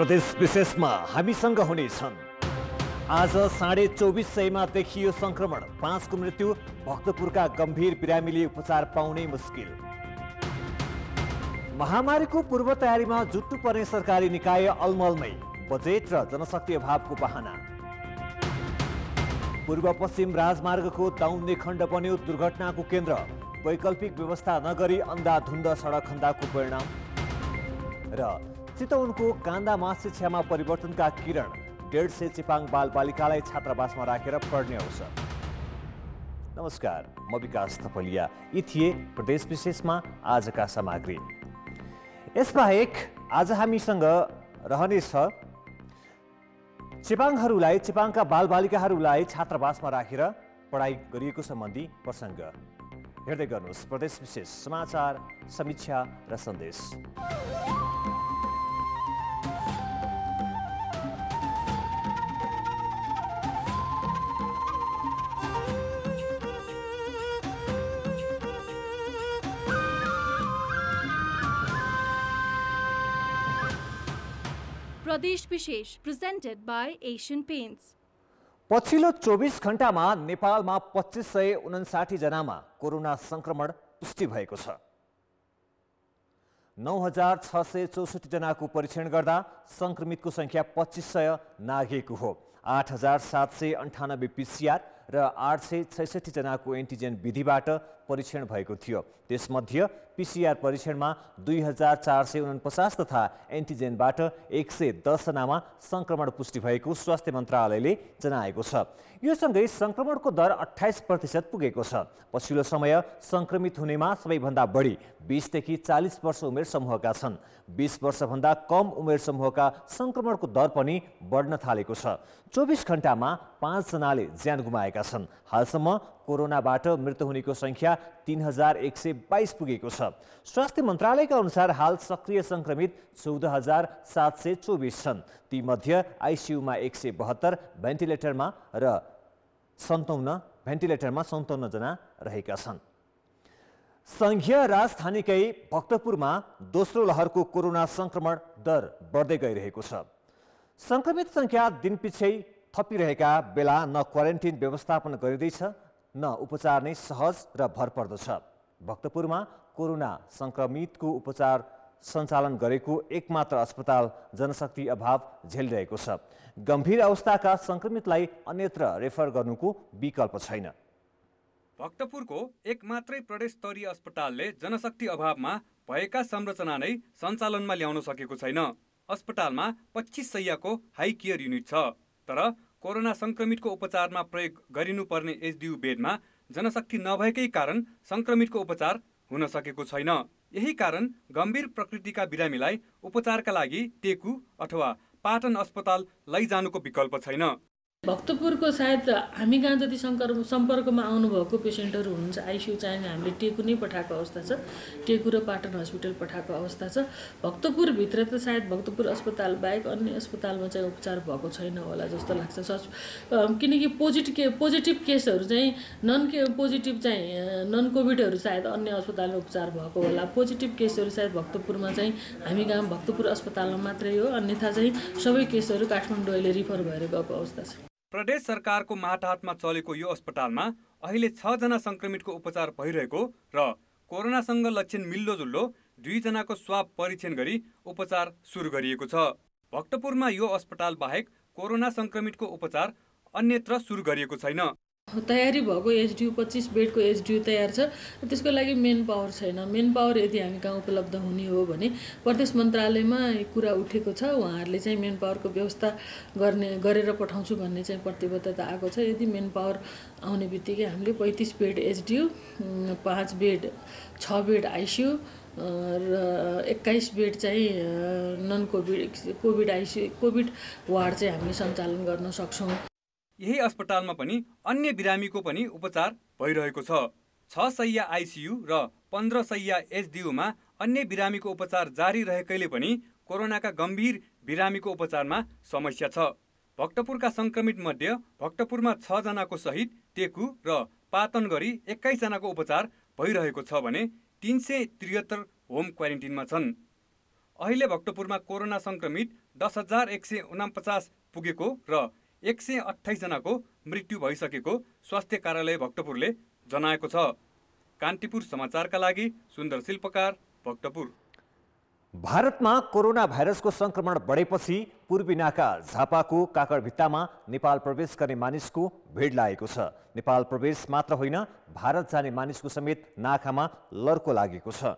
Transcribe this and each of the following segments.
प्रदेश विशेषमा हामीसँग हुनेछन्। आज साढे चौबिस सयमा देखियो सङ्क्रमण पाँचको मृत्यु भक्तपुरका गम्भीर बिरामीले उपचार पाउनै मुस्किल। महामारीको पूर्व तयारीमा जुट्नु पर्ने सरकारी निकाय अलमलमै बजेट र जनशक्ति अभावको बहाना। पूर्व पश्चिम राजमार्गको दाउन्ने खण्ड बन्यो दुर्घटनाको केन्द्र वैकल्पिक व्यवस्था नगरी अन्धाधुन्द सडक खन्दाको परिणाम। र चितवनको कान्दा शिक्षामा परिवर्तनका किरण। डेढ सय चिपाङ बालबालिकालाई छात्रावासमा राखेर पढ्ने अवसर। नमस्कार म विकास थपलिया। यी थिए प्रदेश विशेषमा आजका सामग्री। यसबाहेक आज हामीसँग रहनेछ चेपाङहरूलाई चेपाङका बालबालिकाहरूलाई छात्रावासमा राखेर पढाइ गरिएको सम्बन्धी प्रसङ्ग। हेर्दै गर्नुहोस् प्रदेश विशेष समाचार समीक्षा र सन्देश। प्रदेश विशेष प्रेजेन्टेड बाई एसियन पेन्ट्स पछिल्लो चौबिस घन्टामा नेपालमा पच्चिस सय उनासाठी जनामा कोरोना सङ्क्रमण पुष्टि भएको छ। नौ हजार छ सय चौसठी जनाको परीक्षण गर्दा सङ्क्रमितको सङ्ख्या पच्चिस सय नाघेको हो। आठ हजार सात सय अन्ठानब्बे पिसिआर र आठ सय छैसठीजनाको एन्टिजेन विधिबाट परीक्षण भएको थियो। त्यसमध्ये पिसिआर परीक्षणमा दुई हजार चार सय उनपचास तथा एन्टिजेनबाट एक सय दसजनामा सङ्क्रमण पुष्टि भएको स्वास्थ्य मन्त्रालयले जनाएको छ। यो सँगै सङ्क्रमणको दर अठाइस प्रतिशत पुगेको छ। पछिल्लो समय सङ्क्रमित हुनेमा सबैभन्दा बढी बिसदेखि चालिस वर्ष उमेर समूहका छन्। बिस वर्षभन्दा कम उमेर समूहका सङ्क्रमणको दर पनि बढ्न थालेको छ। चौबिस घन्टामा पाँचजनाले ज्यान गुमाएका छन्। हालसम्म कोरोनाबाट मृत्यु हुनेको सङ्ख्या तिन हजार एक सय बाइस पुगेको छ। स्वास्थ्य मन्त्रालयका अनुसार हाल सक्रिय सङ्क्रमित चौध हजार सात सय चौबिस छन्। तीमध्ये आइसियुमा एक सय बहत्तर भेन्टिलेटरमा र सन्ताउन्न भेन्टिलेटरमा सन्ताउन्नजना रहेका छन्। सङ्घीय राजधानीकै भक्तपुरमा दोस्रो लहरको कोरोना सङ्क्रमण दर बढ्दै गइरहेको छ। सङ्क्रमित सङ्ख्या दिनपिछै थपिरहेका बेला न क्वारेन्टिन व्यवस्थापन गरिँदैछ न उपचार नै सहज र भरपर्दो छ। भक्तपुरमा कोरोना सङ्क्रमितको उपचार सञ्चालन गरेको एकमात्र अस्पताल जनशक्ति अभाव झेलिरहेको छ। गम्भीर अवस्थाका सङ्क्रमितलाई अन्यत्र रेफर गर्नुको विकल्प छैन। भक्तपुरको एक मात्रै प्रदेश स्तरीय अस्पतालले जनशक्ति अभावमा भएका संरचना नै सञ्चालनमा ल्याउन सकेको छैन। अस्पतालमा पच्चिस सयको हाई केयर युनिट छ तर कोरोना सङ्क्रमितको उपचारमा प्रयोग गरिनुपर्ने एचडियु बेडमा जनशक्ति नभएकै कारण सङ्क्रमितको उपचार हुन सकेको छैन। यही कारण गम्भीर प्रकृतिका बिरामीलाई उपचारका लागि टेकु अथवा पाटन अस्पताल लैजानुको विकल्प छैन। भक्तपुरको सायद हामी कहाँ जति सङ्कर सम्पर्कमा आउनुभएको पेसेन्टहरू हुनुहुन्छ। आइसियु चाहिँ हामीले टेकु नै पठाएको अवस्था छ। टेकु र पाटन हस्पिटल पठाएको अवस्था छ। भक्तपुरभित्र त सायद भक्तपुर अस्पताल बाहेक अन्य अस्पतालमा चाहिँ उपचार भएको छैन होला जस्तो लाग्छ। सच किनकि पोजिटिभ के पोजिटिभ केसहरू चाहिँ नन के पोजिटिभ चाहिँ नन कोभिडहरू सायद अन्य अस्पतालमा उपचार भएको होला। पोजिटिभ केसहरू सायद भक्तपुरमा चाहिँ हामी कहाँ भक्तपुर अस्पतालमा मात्रै हो। अन्यथा चाहिँ सबै केसहरू काठमाडौँ अहिले रिफर भएर गएको अवस्था छ। प्रदेश सरकारको माटाहातमा चलेको यो अस्पतालमा अहिले छजना सङ्क्रमितको उपचार भइरहेको र कोरोनासँग लक्षण मिल्दोजुल्दो दुईजनाको स्वाब परीक्षण गरी उपचार सुरु गरिएको छ। भक्तपुरमा यो अस्पताल बाहेक कोरोना सङ्क्रमितको उपचार अन्यत्र सुरु गरिएको छैन। तयारी भएको एचडियु पच्चिस बेडको एचडियु तयार छ त्यसको लागि मेन पावर छैन। मेन पावर यदि हामी कहाँ उपलब्ध हुने हो भने प्रदेश मन्त्रालयमा कुरा उठेको छ उहाँहरूले चाहिँ मेन पावरको व्यवस्था गर्ने गरेर पठाउँछु भन्ने चाहिँ प्रतिबद्धता आएको छ। यदि मेन पावर आउने बित्तिकै हामीले पैँतिस बेड एचडियु पाँच बेड छ बेड आइसियु र एक्काइस बेड चाहिँ non covid covid ICU covid ward चाहिँ हामीले सञ्चालन गर्न सक्छौँ। यही अस्पतालमा पनि अन्य बिरामीको पनि उपचार भइरहेको छ। छ सय आइसियु र पन्ध्र सय एचडियुमा अन्य बिरामीको उपचार जारी रहेकैले पनि कोरोनाका गम्भीर बिरामीको उपचारमा समस्या छ। भक्तपुरका सङ्क्रमित मध्ये भक्तपुरमा छजनाको सहित टेकु र पातन गरी एक्काइसजनाको उपचार भइरहेको छ भने तिन सय त्रिहत्तर होम क्वारेन्टिनमा छन्। अहिले भक्तपुरमा कोरोना सङ्क्रमित दस हजार एक सय उनापचास पुगेको र एक सय अठाइसजनाको मृत्यु भइसकेको स्वास्थ्य कार्यालय भक्तपुरले जनाएको छ। कान्तिपुर समाचारका लागि सुन्दर शिल्पकार भक्तपुर। भारतमा कोरोना भाइरसको सङ्क्रमण बढेपछि पूर्वी नाका झापाको काकडभित्तामा नेपाल प्रवेश गर्ने मानिसको भिड लागेको छ। नेपाल प्रवेश मात्र होइन भारत जाने मानिसको समेत नाकामा लर्को लागेको छ।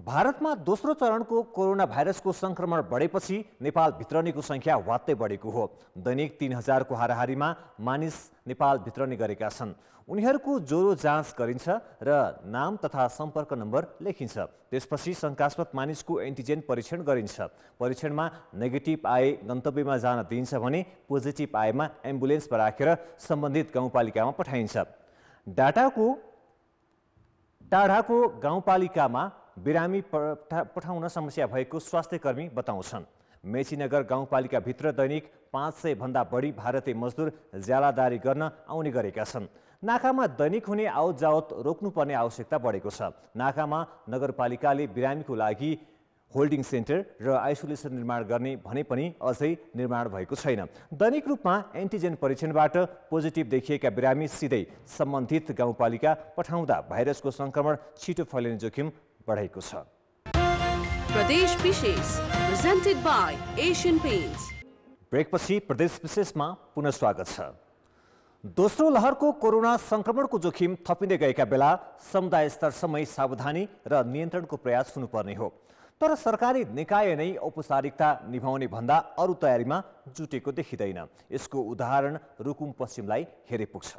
भारतमा दोस्रो चरणको कोरोना भाइरसको सङ्क्रमण बढेपछि नेपाल भित्रनेको सङ्ख्या वात्तै बढेको हो। दैनिक तिन हजारको हाराहारीमा मानिस नेपाल भित्रने गरेका छन्। उनीहरूको ज्वरो जाँच गरिन्छ र नाम तथा सम्पर्क नम्बर लेखिन्छ। त्यसपछि शङ्कास्पद मानिसको एन्टिजेन परीक्षण गरिन्छ। परीक्षणमा नेगेटिभ आए गन्तव्यमा जान दिइन्छ भने पोजिटिभ आएमा एम्बुलेन्समा राखेर सम्बन्धित गाउँपालिकामा पठाइन्छ। डाटाको टाढाको गाउँपालिकामा बिरामी पठाउन समस्या भएको स्वास्थ्यकर्मी बताउँछन्। मेचीनगर गाउँपालिकाभित्र दैनिक पाँच सयभन्दा बढी भारतीय मजदुर ज्यालादारी गर्न आउने गरेका छन्। नाकामा दैनिक हुने आवत जावत रोक्नुपर्ने आवश्यकता बढेको छ। नाकामा नगरपालिकाले बिरामीको लागि होल्डिङ सेन्टर र आइसोलेसन निर्माण गर्ने भने पनि अझै निर्माण भएको छैन। दैनिक रूपमा एन्टिजेन परीक्षणबाट पोजिटिभ देखिएका बिरामी सिधै सम्बन्धित गाउँपालिका पठाउँदा भाइरसको सङ्क्रमण छिटो फैलिने जोखिम बढेको छ। प्रदेश विशेष प्रेजेन्टेड बाई एसियन पेन्ट्स ब्रेकपछि प्रदेश विशेषमा पुनः स्वागत छ। दोस्रो लहरको कोरोना सङ्क्रमणको जोखिम थपिँदै गएका बेला समुदाय स्तरसम्मै सावधानी र नियन्त्रणको प्रयास हुनुपर्ने हो। तर सरकारी निकाय नै औपचारिकता निभाउने भन्दा अरू तयारीमा जुटेको देखिँदैन। यसको उदाहरण रुकुम पश्चिमलाई हेरे पुग्छ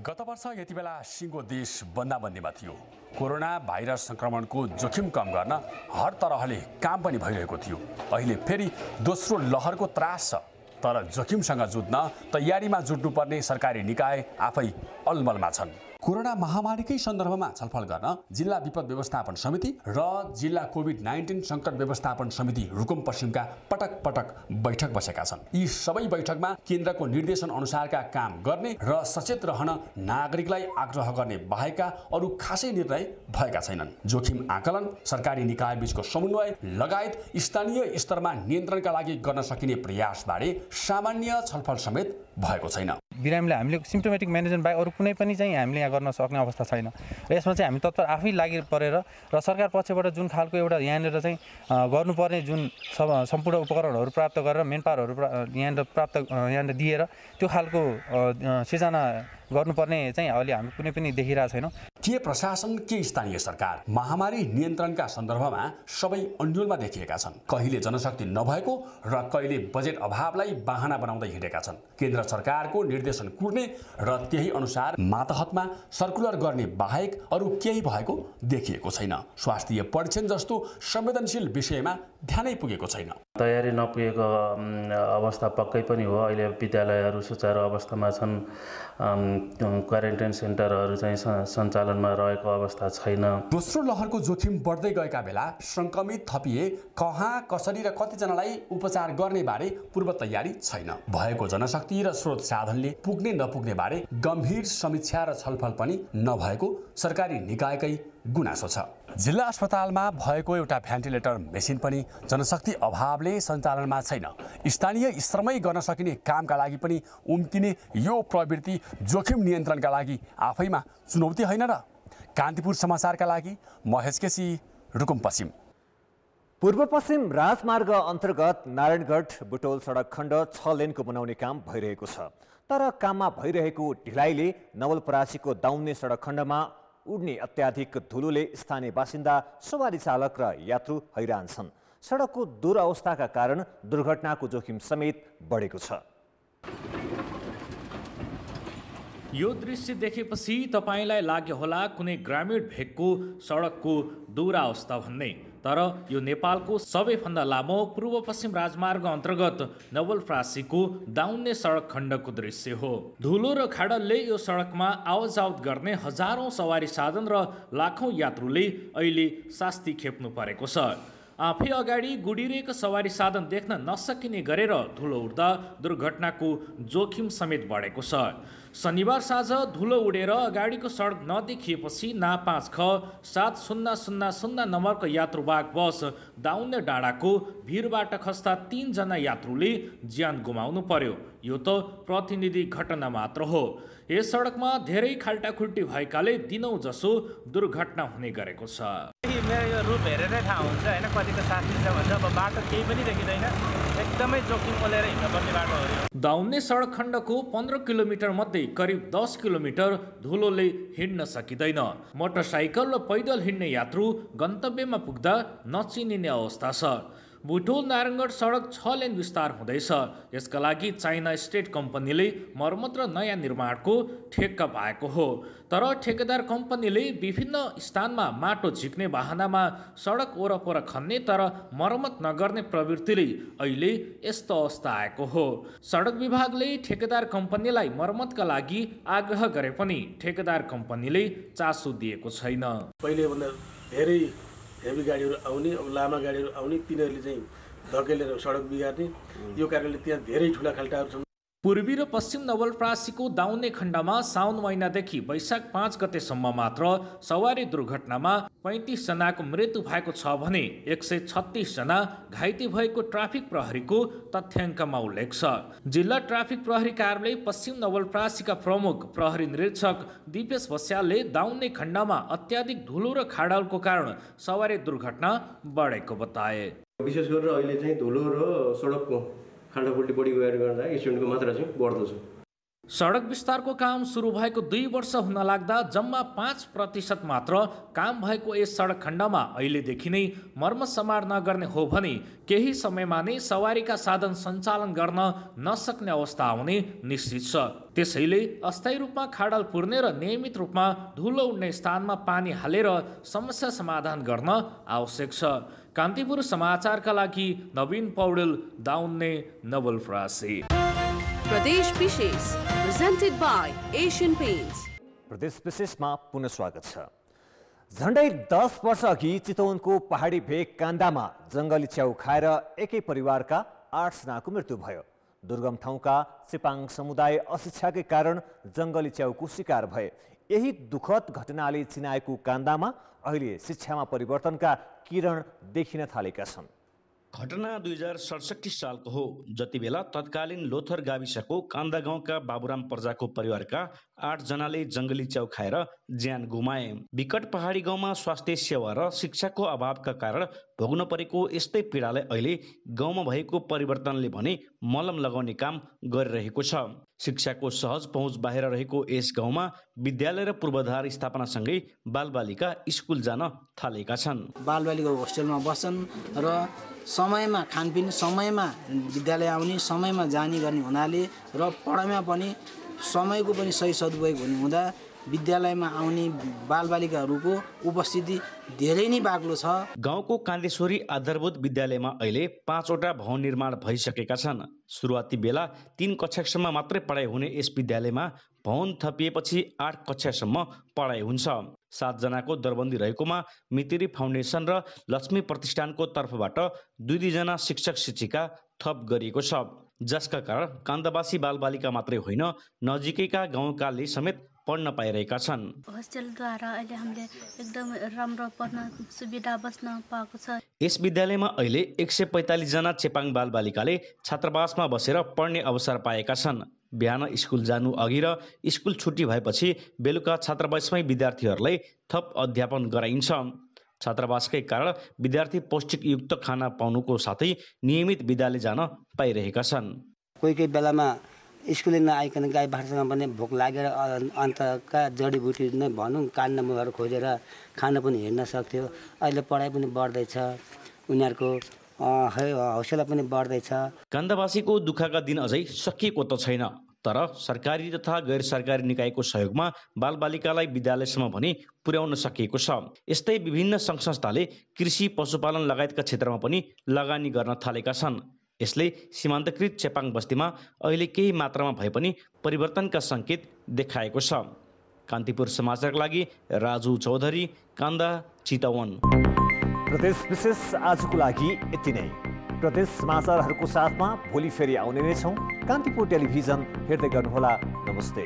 गत वर्ष यति बेला सिङ्गो देश बन्दाबन्दीमा थियो। कोरोना भाइरस सङ्क्रमणको जोखिम कम गर्न हर तरहले काम पनि भइरहेको थियो। अहिले फेरि दोस्रो लहरको त्रास छ। तर जोखिमसँग जुझ्न तयारीमा जुट्नुपर्ने सरकारी निकाय आफै अलमलमा छन्। कोरोना महामारीकै सन्दर्भमा छलफल गर्न जिल्ला विपद व्यवस्थापन समिति र जिल्ला कोभिड नाइन्टिन सङ्कट व्यवस्थापन समिति रुकुम पश्चिमका पटक पटक बैठक बसेका छन्। यी सबै बैठकमा केन्द्रको निर्देशन अनुसारका काम गर्ने र सचेत रहन नागरिकलाई आग्रह गर्ने बाहेकका अरू खासै निर्णय भएका छैनन्। जोखिम आकलन सरकारी निकाय बिचको समन्वय लगायत स्थानीय स्तरमा नियन्त्रणका लागि गर्न सकिने प्रयासबारे सामान्य छलफल समेत भएको छैन। बिरामीलाई हामीले सिम्टोमेटिक म्यानेजमेन्ट बाहेक अरू कुनै पनि चाहिँ हामीले यहाँ गर्न सक्ने अवस्था छैन। र यसमा चाहिँ हामी तत्पर आफै लागि परेर र सरकार पक्षबाट जुन खालको एउटा यहाँनिर चाहिँ गर्नुपर्ने जुन सम्पूर्ण उपकरणहरू प्राप्त गरेर मेन पावरहरू यहाँनिर प्राप्त यहाँनिर दिएर त्यो खालको सिर्जना गर्नुपर्ने चाहिँ अहिले हामी कुनै पनि देखिरहेको छैनौँ। के प्रशासन के स्थानीय सरकार महामारी नियन्त्रणका सन्दर्भमा सबै अन्यलमा देखिएका छन्? कहिले जनशक्ति नभएको र कहिले बजेट अभावलाई बाहना बनाउँदै हिँडेका छन्? केन्द्र सरकारको निर्देशन कुर्ने र त्यही अनुसार मातहतमा सर्कुलर गर्ने बाहेक अरू केही भएको देखिएको छैन। स्वास्थ्य परीक्षण जस्तो संवेदनशील विषयमा ध्यानै पुगेको छैन। तयारी नपुगेको अवस्था पक्कै पनि हो। अहिले विद्यालयहरू सुचारू अवस्थामा छन्। क्वारेन्टाइन सेन्टरहरू चाहिँ सञ्चालनमा रहेको अवस्था छैन। दोस्रो लहरको जोखिम बढ्दै गएका बेला सङ्क्रमित थपिए कहाँ कसरी र कतिजनालाई उपचार गर्ने बारे पूर्व तयारी छैन। भएको जनशक्ति र स्रोत साधनले पुग्ने नपुग्ने बारे गम्भीर समीक्षा र छलफल पनि नभएको सरकारी निकायकै गुनासो छ। जिल्ला अस्पतालमा भएको एउटा भेन्टिलेटर मेसिन पनि जनशक्ति अभावले सञ्चालनमा छैन। स्थानीय स्तरमै गर्न सकिने कामका लागि पनि उम्किने यो प्रवृत्ति जोखिम नियन्त्रणका लागि आफैमा चुनौती होइन र। कान्तिपुर समाचारका लागि महेश केसी रुकुम पश्चिम पूर्व पश्चिम राजमार्ग अन्तर्गत नारायणगढ बुटोल सडक खण्ड छ लेनको बनाउने काम भइरहेको छ। तर काममा भइरहेको ढिलाइले नवलपरासीको दाउन्ने सडक खण्डमा उड्ने अत्याधिक धुलोले स्थानीय बासिन्दा सवारी चालक र यात्रु हैरान छन्। सडकको दुरवस्थाका कारण दुर्घटनाको जोखिम समेत बढेको छ। यो दृश्य देखेपछि तपाईँलाई लाग्यो होला कुनै ग्रामीण भेगको सडकको दुरावस्था भन्ने। तर यो नेपालको सबैभन्दा लामो पूर्व पश्चिम राजमार्ग अन्तर्गत नवलप्रासीको दाउन्ने सडक खण्डको दृश्य हो। धुलो र खाडलले यो सडकमा आवजावत गर्ने हजारौँ सवारी साधन र लाखौँ यात्रुले अहिले शास्ति खेप्नु परेको छ। आफै अगाडि गुडिरहेको सवारी साधन देख्न नसकिने गरेर धुलो उड्दा दुर्घटनाको जोखिम समेत बढेको छ। शनिबार साँझ धुलो उडेर अगाडिको सडक नदेखिएपछि ना पाँच ख सात शून्य शून्य शून्य नम्बरको यात्रुवाहक बस दाउन्ने डाँडाको भिरबाट खस्दा तिनजना यात्रुले ज्यान गुमाउनु पर्यो। यो त प्रतिनिधि घटना मात्र हो। यस सडकमा धेरै खाल्टाखुल्टी भएकाले दिनौँ जसो दुर्घटना हुने गरेको छ। मेरो यो रुट हेरेरै थाहा हुन्छ होइन कतिको साथी छ भन्छ अब बाटो केही पनि देखिँदैन। एकदमै जोखिम ओलेर हिँड्नुपर्ने बाटो हो दाउन्ने सडक खण्डको पन्ध्र किलोमिटर मध्ये करिब दस किलोमिटर धुलोले हिँड्न सकिँदैन। मोटरसाइकल र पैदल हिँड्ने यात्रु गन्तव्यमा पुग्दा नचिनिने अवस्था छ। बुटोल नारायणगढ सडक छ लेन विस्तार हुँदैछ। यसका लागि चाइना स्टेट कम्पनीले मर्मत र नयाँ निर्माणको ठेक्का पाएको हो। तर ठेकेदार कम्पनीले विभिन्न स्थानमा माटो झिक्ने बाहनामा सडक वरपर खन्ने तर मर्मत नगर्ने प्रवृत्तिले अहिले यस्तो अवस्था आएको हो। सडक विभागले ठेकेदार कम्पनीलाई मर्मतका लागि आग्रह गरे पनि ठेकेदार कम्पनीले चासो दिएको छैन। पहिलेभन्दा धेरै हेभी गाडीहरू आउने अब लामा गाडीहरू आउने तिनीहरूले चाहिँ धकेलेर सडक बिगार्ने। यो कारणले त्यहाँ धेरै ठुला खाल्टाहरू छन्। पूर्वी र पश्चिम नवलप्रासीको दाउन्ने खण्डमा साउन महिनादेखि वैशाख पाँच गतेसम्म मात्र सवारी दुर्घटनामा पैँतिसजनाको मृत्यु भएको छ भने एक सय छत्तिसजना घाइते भएको ट्राफिक प्रहरीको तथ्याङ्कमा उल्लेख छ। जिल्ला ट्राफिक प्रहरी कार्यालय पश्चिम नवलप्रासीका प्रमुख प्रहरी निरीक्षक दिपेश बस्यालले दाउन्ने खण्डमा अत्याधिक धुलो र खाडलको कारण सवारी दुर्घटना बढेको बताए। विशेष गरेर अहिले चाहिँ धुलो र सडकको खाल्टाखुल्टी बढी गएर गर्दा एक्सिडेन्टको मात्रा चाहिँ बढ्दो छ सडक विस्तारको काम सुरु भएको दुई वर्ष हुन लाग्दा जम्मा पाँच प्रतिशत मात्र काम भएको यस सडक खण्डमा अहिलेदेखि नै मर्म समार नगर्ने हो भने केही समयमा नै सवारीका साधन सञ्चालन गर्न नसक्ने अवस्था आउने निश्चित छ। त्यसैले अस्थायी रूपमा खाडल पुर्ने र नियमित रूपमा धुलो उड्ने स्थानमा पानी हालेर समस्या समाधान गर्न आवश्यक छ। कान्तिपुर समाचारका लागि नवीन पौडेल दाउन्ने नवलफ्रासी प्रदेश विशेष presented by Asian Paints. प्रदेश विशेषमा पुनः स्वागत छ। झन्डै दस वर्ष अघि चितवनको पहाडी भेग कान्दामा जङ्गली च्याउ खाएर एकै परिवारका आठजनाको मृत्यु भयो। दुर्गम ठाउँका चेपाङ समुदाय अशिक्षाकै कारण जङ्गली च्याउको शिकार भए। यही दुःखद घटनाले चिनाएको कान्दामा अहिले शिक्षामा परिवर्तनका किरण देखिन थालेका छन्। घटना दुई हजार सडसठी सालको हो। जति बेला तत्कालीन लोथर गाविसको कान्दा गाउँका बाबुराम पर्जाको परिवारका आठजनाले जङ्गली च्याउ खाएर ज्यान गुमाए विकट पहाडी गाउँमा स्वास्थ्य सेवा र शिक्षाको अभावका कारण भोग्न परेको यस्तै पीडालाई अहिले गाउँमा भएको परिवर्तनले भने मलम लगाउने काम गरिरहेको छ। शिक्षाको सहज पहुँच बाहिर रहेको यस गाउँमा विद्यालय र पूर्वाधार स्थापनासँगै बालबालिका स्कुल जान थालेका छन्। बालबालिका होस्टेलमा बस्छन् र समयमा खानपिन समयमा विद्यालय आउने समयमा जाने गर्ने हुनाले र पढाइमा पनि समयको पनि सही सदुपयोग हुने हुँदा विद्यालयमा आउने बालबालिकाहरूको उपस्थिति धेरै नै बाक्लो छ। गाउँको कान्देश्वरी आधारभूत विद्यालयमा अहिले पाँचवटा भवन निर्माण भइसकेका छन्। सुरुवाती बेला तिन कक्षासम्म मात्रै पढाइ हुने यस विद्यालयमा भवन थपिएपछि आठ कक्षासम्म पढाइ हुन्छ। सातजनाको दरबन्दी रहेकोमा मितिरी फाउन्डेसन र लक्ष्मी प्रतिष्ठानको तर्फबाट दुई दुईजना शिक्षक शिक्षिका थप गरिएको छ। जसका कारण कान्दावासी बालबालिका मात्रै होइन नजिकैका गाउँकाले समेत पढ्न पाइरहेका छन्। होस्टेलद्वारा अहिले हामीले एकदम राम्रो पढ्न सुविधा बस्न पाएको छ। यस विद्यालयमा अहिले एक सय पैँतालिसजना चेपाङ बालबालिकाले छात्रावासमा बसेर पढ्ने अवसर पाएका छन्। बिहान स्कुल जानु अघि र स्कुल छुट्टी भएपछि बेलुका छात्रावासमै विद्यार्थीहरूलाई थप अध्यापन गराइन्छ। छात्रावासकै कारण विद्यार्थी पौष्टिक युक्त खाना पाउनुको साथै नियमित विद्यालय जान पाइरहेका छन्। कोही कोही बेलामा स्कुल नआइकन गाई बाख्रासँग पनि भोक लागेर अन्तका जडीबुटी नै भनौँ कान्न मुखहरू खोजेर खान पनि हिँड्न सक्थ्यो। अहिले पढाइ पनि बढ्दैछ। उनीहरूको हौसला पनि बढ्दैछ। कान्दावासीको दुःखका दिन अझै सकिएको त छैन। तर सरकारी तथा गैर सरकारी निकायको सहयोगमा बालबालिकालाई विद्यालयसम्म भने पुर्याउन सकिएको छ। यस्तै विभिन्न सङ्घ संस्थाले कृषि पशुपालन लगायतका क्षेत्रमा पनि लगानी गर्न थालेका छन्। यसले सीमान्तकृत चेपाङ बस्तीमा अहिले केही मात्रामा भए पनि परिवर्तनका सङ्केत देखाएको छ। कान्तिपुर समाचारका लागि राजु चौधरी कान्दा चितवन। प्रदेश विशेष आजको लागि यति नै। प्रदेश समाचारहरूको साथमा भोलि फेरि आउने नै छौँ। कान्तिपुर टेलिभिजन हेर्दै गर्नुहोला। नमस्ते।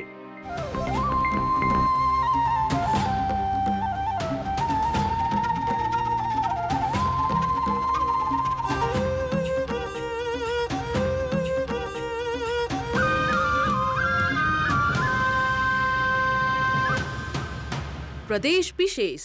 प्रदेश विशेष।